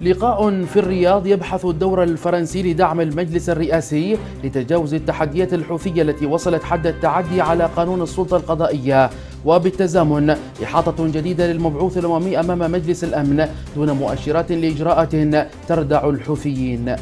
لقاء في الرياض يبحث الدور الفرنسي لدعم المجلس الرئاسي لتجاوز التحديات الحوثية التي وصلت حد التعدي على قانون السلطة القضائية. وبالتزامن إحاطة جديدة للمبعوث الأممي أمام مجلس الأمن دون مؤشرات لإجراءات تردع الحوثيين.